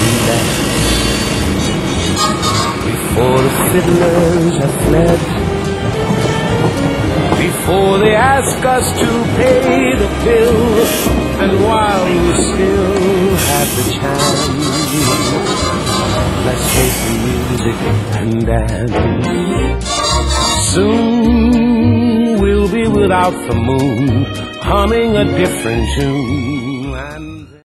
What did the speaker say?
and dance. Before the fiddlers have fled, before they ask us to pay the bill, and while you still have the chance, let's take the music and dance. Soon we'll be without the moon, humming a different tune.